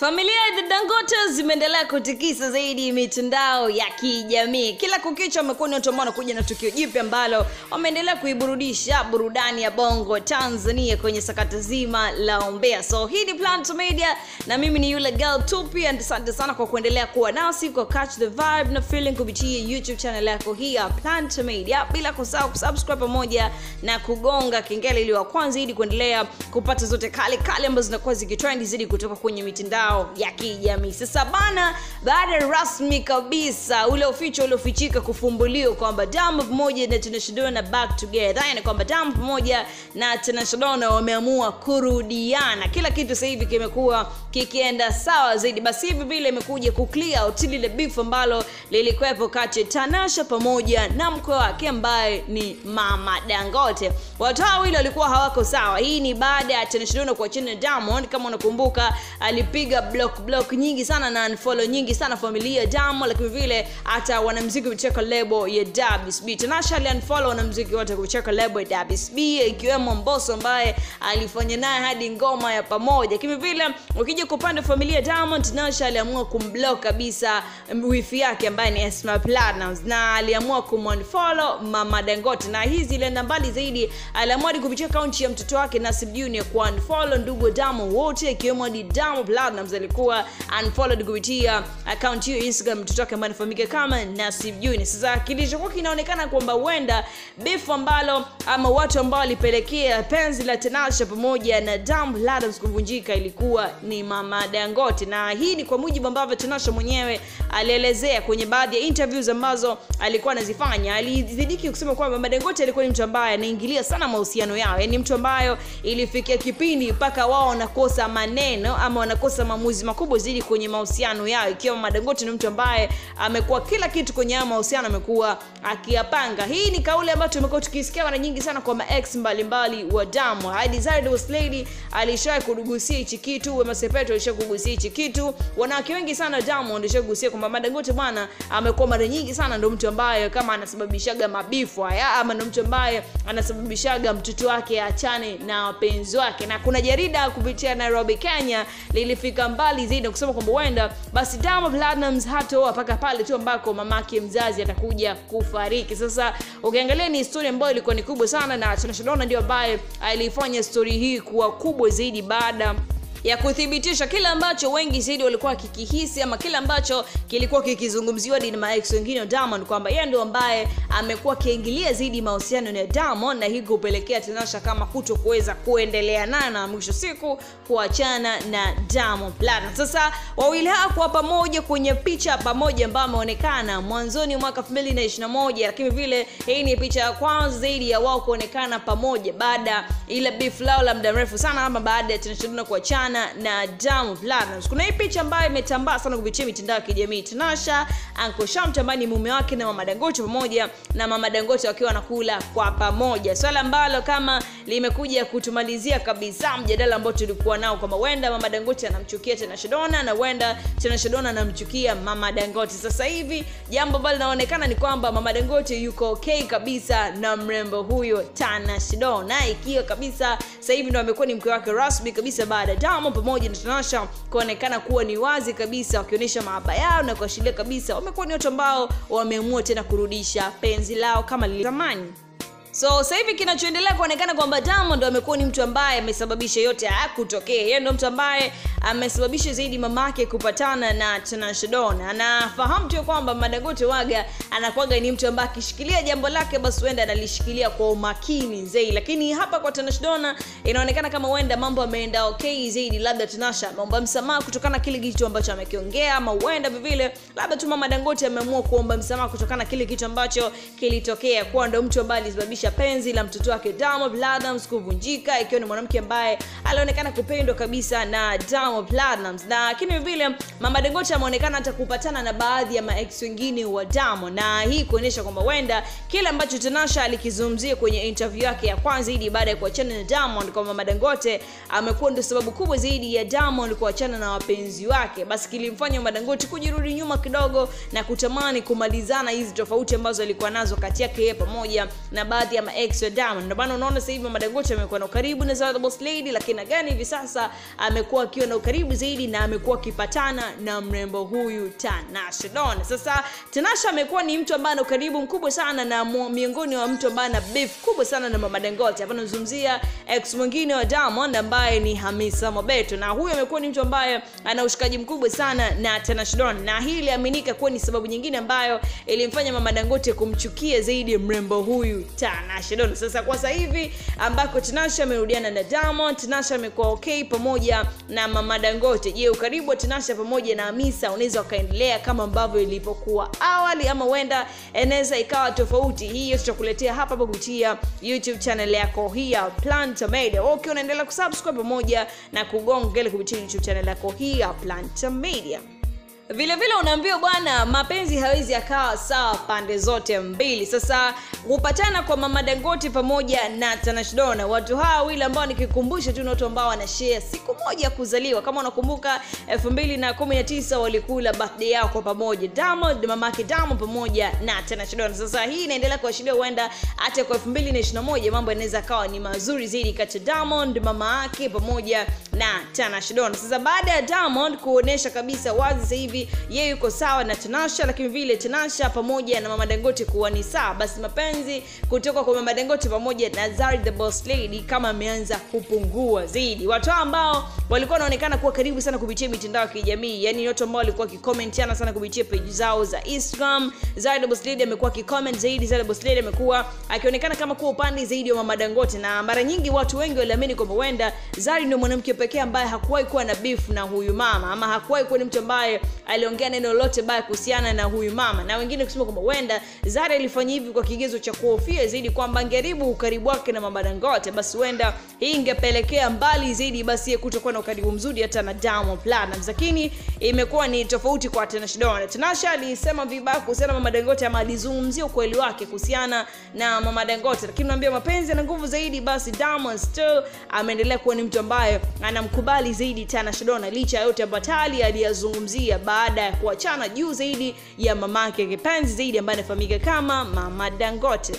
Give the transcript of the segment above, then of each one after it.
Familia ya Dangote zimeendelea kutikisa zaidi mitandao ya kijamii. Kila kukicha wamekuwa ni watu ambao wanakuja na tukio jipya ambalo wameendelea kuiburudisha burudani ya bongo Tanzania kwenye sakata zima la Ombea. So hii ni Plant Media na mimi ni yule girl Tupi, and asante sana kwa kuendelea kuwa nasi kwa catch the vibe na feeling kupitia YouTube channel yako hii ya Plant Media, bila kusahau kusubscribe pamoja na kugonga kengele ili wa kwanza ili kuendelea kupata zote kali kali ambazo zinakuwa zikitrend zidi kutoka kwenye mitandao ya kijamii. Sasa bana, baada rasmi kabisa ule uficho uliofichika kufumbuliwa kwamba damu pamoja na Tanasha Donna back together, yani kwamba damu pamoja na Tanasha wameamua kurudiana, kila kitu sasa hivi kimekuwa kikienda sawa zaidi. Basi hivi vile imekuja kuclear out lile beef ambalo lilikuwepo kati ya Tanasha pamoja na mkwe wake ambaye ni Mama Dangote. Watu hao wawili walikuwa hawako sawa. Hii ni baada ya Tanasha dona kuachana na Diamond, kama unakumbuka, alipiga block block nyingi sana na unfollow nyingi sana familia Diamond, lakini vile hata wanamuziki kucheka lebo ya wsb Tanasha aliunfollow wanamuziki wote kucheka lebo ya wsb ikiwemo Mbosso ambaye alifanya naye hadi ngoma ya pamoja. Kimi vile ukija kwa upande wa familia Diamond, Nash aliamua kumblock kabisa wifi yake ambaye ni Esma Platnumz na aliamua kumunfollow Mama Dangote, na hizi ilienda mbali zaidi, aliamua hadi kupitia akaunti ya mtoto wake Nasib Junior kuunfollow ndugu Diamond wote ikiwemo hadi Diamond Platnumz alikuwa unfollowed kupitia account hiyo Instagram mtoto wake ambaye anafahamika kama Nasib Junior. Sasa kilichokuwa kinaonekana kwamba huenda beef ambalo ama watu ambao walipelekea penzi la Tanasha pamoja na Diamond Platnumz kuvunjika ilikuwa ni Mama Dangote, na hii ni kwa mujibu ambavyo Tanasha mwenyewe alielezea kwenye baadhi ya interviews ambazo alikuwa anazifanya. Alizidiki kusema kwamba Mama Dangote alikuwa ni mtu ambaye anaingilia sana mahusiano yao, yaani mtu ambayo ilifikia kipindi mpaka wao wanakosa maneno ama wanakosa maamuzi makubwa zaidi kwenye mahusiano yao, ikiwa Mama Dangote ni mtu ambaye amekuwa kila kitu kwenye hayo mahusiano amekuwa akiyapanga. Hii ni kauli ambayo tumekuwa tukisikia mara nyingi sana kwa maex mbalimbali wa Diamond. Hadi Zari Lady alishawahi kudugusia hichi kitu, Wema Sepetu alishawahi kugusia hichi kitu, wanawake wengi sana Diamond alishagusia kwamba Mama Dangote bwana amekuwa mara nyingi sana ndo mtu ambaye kama anasababishaga mabifu haya ama ndo mtu ambaye anasababishaga mtoto wake achane na wapenzi wake, na kuna jarida kupitia Nairobi Kenya lilifika mbali zaidi na kusema kwamba huenda basi Diamond Platnumz hatoa mpaka pale tu ambako mamake mzazi atakuja kufariki. Sasa ukiangalia ni historia ambayo ilikuwa ni kubwa sana, na Tanasha ndio ambaye alifanya story hii kuwa kubwa zaidi baada ya kuthibitisha kile ambacho wengi zaidi walikuwa kikihisi ama kile ambacho kilikuwa kikizungumziwa na maex wengine wa Diamond kwamba yeye ndio ambaye amekuwa akiingilia zaidi mahusiano na Diamond na hii kupelekea Tanasha kama kuto kuweza kuendelea naye na mwisho siku kuachana na Diamond Platnumz. Sasa wawili hawa kwa pamoja kwenye picha pamoja ambayo ameonekana mwanzoni mwaka 2021 lakini vile hii ni picha ya kwanza zaidi ya wao kuonekana pamoja baada ile beef lao la muda mrefu sana ama baada ya Tanasha kuachana na Diamond Platnumz. Kuna hii picha ambayo imetambaa sana kupitia mitandao ya kijamii. Tanasha, Uncle Shamte ambaye ni mume wake na Mama Dangote pamoja na Mama Dangote wakiwa wanakula kwa pamoja, swala ambalo kama limekuja kutumalizia kabisa mjadala ambao tulikuwa nao kwamba huenda Mama Dangote anamchukia tena shadona na huenda tena shadona anamchukia Mama Dangote. Sasa hivi jambo ambalo linaonekana ni kwamba Mama Dangote yuko okay kabisa na mrembo huyo tana shadona ikiwa kabisa sasa hivi ndo amekuwa ni mke wake rasmi kabisa baada ya damo pamoja na Tanasha kuonekana kuwa ni wazi kabisa wakionyesha mahaba yao na kuashiria kabisa wamekuwa ni watu ambao wameamua tena kurudisha penzi lao kama lile zamani. So sasa hivi kinachoendelea kuonekana kwamba Diamond amekuwa ni mtu ambaye amesababisha yote haya kutokea. Yeye ndio mtu ambaye amesababisha zaidi mamake kupatana na Tanasha Donna. Anafahamu tu kwamba madagote waga anakwaga ni mtu ambaye akishikilia jambo lake basi huenda analishikilia kwa umakini zaidi, lakini hapa kwa Tanasha Donna inaonekana kama huenda mambo ameenda okay zaidi, labda Tanasha ameomba msamaha kutokana kile kitu ambacho amekiongea, ama huenda vivile labda tu Mama Dangote ameamua kuomba msamaha kutokana kile kitu ambacho kilitokea, kuwa ndo mtu ambaye alisababisha penzi la mtoto wake Diamond Platnumz kuvunjika, ikiwa ni mwanamke ambaye alionekana kupendwa kabisa na Diamond Platnumz. Na lakini vile Mama Dangote ameonekana hata kupatana na baadhi ya maex wengine wa Diamond, na hii kuonyesha kwamba huenda kile ambacho Tanasha alikizungumzia kwenye interview yake ya kwanza zaidi baada ya kuachana na Diamond, kwa Mama Dangote amekuwa ndio sababu kubwa zaidi ya Diamond kuachana na wapenzi wake, basi kilimfanya Mama Dangote kujirudi nyuma kidogo na kutamani kumalizana hizi tofauti ambazo alikuwa nazo kati yake pamoja na baadhi baadhi ya maex wa Diamond. Ndio maana unaona sasa hivi Mama Dangote amekuwa na ukaribu na Zari the Boss Lady, lakini gani hivi sasa amekuwa akiwa na ukaribu zaidi na amekuwa akipatana na mrembo huyu Tanasha Don. Sasa Tanasha amekuwa ni mtu ambaye ana ukaribu mkubwa sana na miongoni wa mtu ambaye ana beef kubwa sana na Mama Dangote. Hapa nazungumzia ex mwingine wa Diamond ambaye ni Hamisa Mobeto, na huyu amekuwa ni mtu ambaye ana ushikaji mkubwa sana na Tanasha Donna, na hii iliaminika kuwa ni sababu nyingine ambayo ilimfanya Mama Dangote kumchukia zaidi mrembo huyu Tanasha Donna. Sasa kwa sasa hivi ambako Tanasha amerudiana na Diamond, Tanasha amekuwa okay pamoja na Mama Dangote. Je, ukaribu wa Tanasha pamoja na Hamisa unaweza ukaendelea kama ambavyo ilivyokuwa awali ama huenda inaweza ikawa tofauti? Hiyo tutakuletea hapa kupitia YouTube channel yako hii ya Planta Media. Okay, unaendelea kusubscribe pamoja na kugonga ile kupitia YouTube channel yako hii ya Planta Media vile vile unaambiwa bwana mapenzi hawezi akawa sawa pande zote mbili. Sasa kupatana kwa mama dangote pamoja na tanashdona watu hawa wawili ambao nikikumbusha tu ni watu ambao wanashea siku moja kuzaliwa. Kama unakumbuka 2019 walikula birthday yao kwa pamoja diamond mamake diamond pamoja na tanashdona sasa hii inaendelea kuashiria huenda hata kwa 2021 mambo yanaweza akawa ni mazuri zaidi kati ya diamond mama yake pamoja na tanashdona sasa baada ya diamond kuonyesha kabisa wazi sasa hivi. Yeye yuko sawa na tanasha lakini vile tanasha pamoja na mama dangote kuwa ni sawa. Basi mapenzi kutoka kwa mama dangote pamoja na zari the boss lady kama ameanza kupungua zaidi. Watu ambao walikuwa wanaonekana kuwa karibu sana kupitia mitandao ya kijamii yani watu ambao walikuwa wakikomentiana sana kupitia peji zao za instagram. Zari the boss lady amekuwa akikoment zaidi zari the boss lady amekuwa akionekana kama kuwa upande zaidi wa mama dangote na mara nyingi watu wengi waliamini kwamba huenda zari ndio mwanamke pekee ambaye hakuwahi kuwa na beef na huyu mama ama hakuwahi kuwa ni mtu ambaye aliongea neno lolote baya kuhusiana na huyu mama. Na wengine kusema kwamba huenda zara ilifanya hivi kwa kigezo cha kuhofia zaidi kwamba angeharibu ukaribu wake na mama dangote basi huenda hii ingepelekea mbali zaidi basi ye kutokuwa na ukaribu mzuri hata na Diamond Platnumz. Lakini imekuwa ni tofauti kwa Tanasha dona Tanasha alisema vibaya kuhusiana na mama dangote ama alizungumzia ukweli wake kuhusiana na mama dangote lakini naambia mapenzi yana nguvu zaidi basi Diamond still ameendelea kuwa ni mtu ambaye anamkubali zaidi Tanasha dona licha ya yote ambayo tali aliyazungumzia baada ya kuachana juu zaidi ya mamake kipenzi zaidi ambaye anafahamika kama mama dangote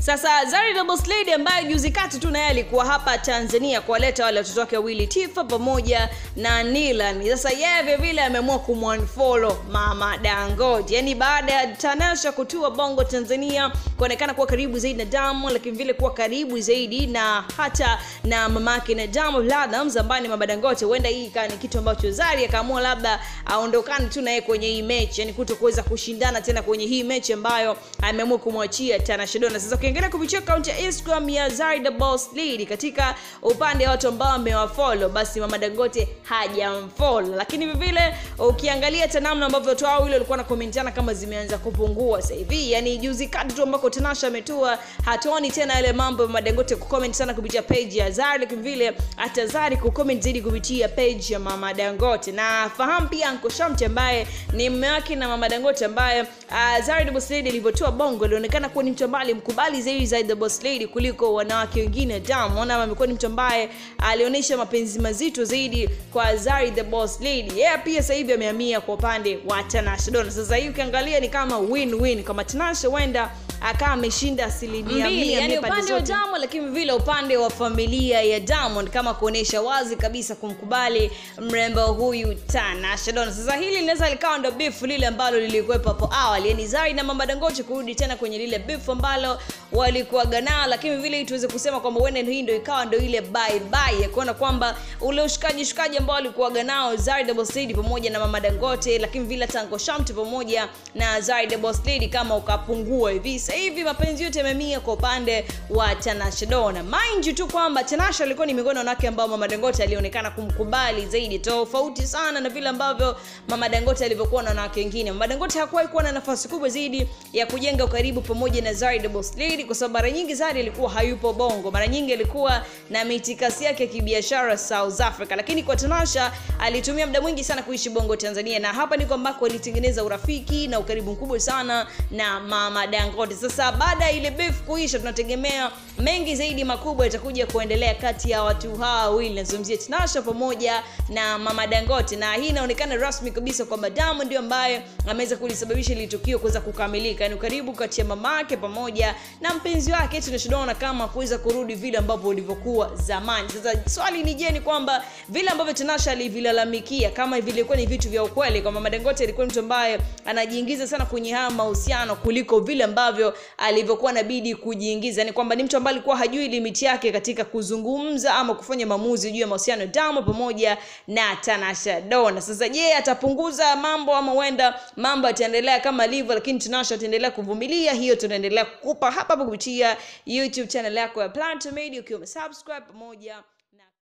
sasa zari the boss lady ambaye juzi kati tu naye alikuwa hapa tanzania kuwaleta wale watoto wake wawili tifa pamoja na nilan. Sasa yeye vilevile ameamua kumwanfolo mama dangote. Yaani baada ya tanasha kutua bongo tanzania kuonekana kuwa karibu zaidi na damu lakini vile kuwa karibu zaidi na hata na mamake na damu Platnumz ambaye ni mama dangote huenda hii ikawa ni kitu ambacho zari akaamua labda aondokane tu naye kwenye hii mechi yani kuto kuweza kushindana tena kwenye hii mechi ambayo ameamua kumwachia tanasha dona sasa ukiangalia kupitia akaunti ya instagram ya zari the boss lady katika upande wa watu ambao amewafolo basi mama dangote hajamfolo lakini vivile ukiangalia hata namna ambavyo watu hao wile walikuwa nakomentiana kama zimeanza kupungua sasa hivi. Yani juzi kati tu ambako tanasha ametua hatuoni tena yale mambo ya mama dangote kucomment sana kupitia page ya zari lakini vile hata zari kucomment zaidi kupitia page ya mama dangote. Na fahamu pia anko shamti ambaye ni mume wake na mama dangote ambaye uh, zari the boss lady alivyotoa bongo alionekana kuwa ni mtu ambaye alimkubali zaidi zaidi the boss lady kuliko wanawake wengine. Diamond amekuwa ni mtu ambaye alionyesha mapenzi mazito zaidi kwa Zari the boss lady. Yeye yeah, pia sasa hivi amehamia kwa upande wa Tanasha sasa hii ukiangalia ni kama win win kama Tanasha huenda akawa ameshinda asilimia mia yani upande wa Diamond, lakini vile upande wa familia ya Diamond kama kuonyesha wazi kabisa kumkubali mrembo huyu Tanasha Donna. Sasa hili linaweza likawa ndo beef lile ambalo lilikuwepo hapo awali, yani Zari na Mama Dangote kurudi tena kwenye lile beef ambalo walikuwaga nao, lakini vile tuweze kusema kwamba huenda hii ndo ikawa ndo ile bye bye ya kuona kwamba ule ushikaji shikaji ambao walikuwaga nao Zari the Boss Lady pamoja na Mama Dangote, lakini vile Tango Shamte pamoja na Zari the Boss Lady kama ukapungua hivi. Sasa hivi mapenzi yote yamemia kwa upande wa Tanasha Dona. Mind you tu kwamba Tanasha alikuwa ni miongoni wanawake ambao Mama Dangote alionekana kumkubali zaidi, tofauti sana na vile ambavyo Mama Dangote alivyokuwa na wanawake wengine. Mama Dangote hakuwahi kuwa na nafasi kubwa zaidi ya kujenga ukaribu pamoja na Zari the Boss Lady kwa sababu mara nyingi Zari alikuwa hayupo Bongo, mara nyingi alikuwa na mitikasi yake ya kibiashara South Africa, lakini kwa Tanasha alitumia muda mwingi sana kuishi Bongo Tanzania, na hapa ndiko ambako alitengeneza urafiki na ukaribu mkubwa sana na Mama Dangote. Sasa baada ya ile beef kuisha, tunategemea mengi zaidi makubwa yatakuja kuendelea kati ya watu hawa wawili, nazungumzia Tinasha pamoja na Mama Dangote, na hii inaonekana rasmi kabisa kwamba Diamond ndio ambaye ameweza kulisababisha ile tukio kuweza kukamilika, yaani ukaribu kati ya mamake pamoja na mpenzi wake Tanasha kama kuweza kurudi vile ambavyo ulivyokuwa zamani. Sasa swali ni je, ni kwamba vile ambavyo Tinasha alivilalamikia kama vilikuwa ni vitu vya ukweli, kwamba dangote alikuwa mtu ambaye anajiingiza sana kwenye haya mahusiano kuliko vile ambavyo alivyokuwa nabidi kujiingiza, yani kwamba ni mtu ambaye alikuwa hajui limiti yake katika kuzungumza ama kufanya maamuzi juu ya mahusiano Diamond pamoja na Tanasha Dona. Sasa je, atapunguza mambo ama huenda mambo yataendelea kama alivyo, lakini Tanasha ataendelea kuvumilia? Hiyo tunaendelea kukupa hapa kupitia YouTube channel yako ya Plan to Media ukiwa umesubscribe pamoja